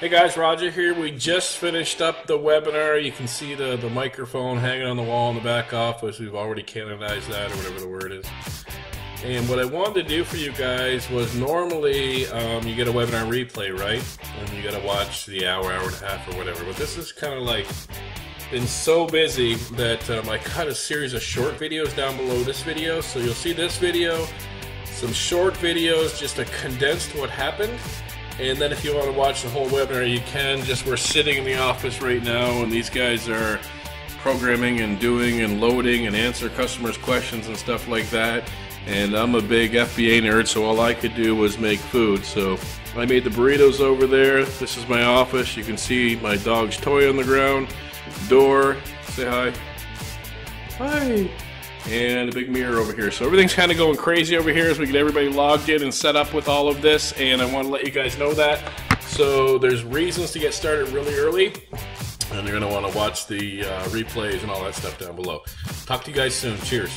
Hey guys, Roger here. We just finished up the webinar. You can see the, the microphone hanging on the wall in the back office. We've already canonized that, or whatever the word is. And what I wanted to do for you guys was normally um, you get a webinar replay, right? And you got to watch the hour, hour and a half, or whatever. But this is kind of like been so busy that um, I cut a series of short videos down below this video. So you'll see this video, some short videos just a condensed what happened. And then if you want to watch the whole webinar, you can. Just we're sitting in the office right now, and these guys are programming and doing and loading and answer customers' questions and stuff like that. And I'm a big FBA nerd, so all I could do was make food. So I made the burritos over there. This is my office. You can see my dog's toy on the ground. Door. Say hi. Hi. And a big mirror over here. So everything's kind of going crazy over here as we get everybody logged in and set up with all of this. And I want to let you guys know that. So there's reasons to get started really early. And you're going to want to watch the uh, replays and all that stuff down below. Talk to you guys soon. Cheers.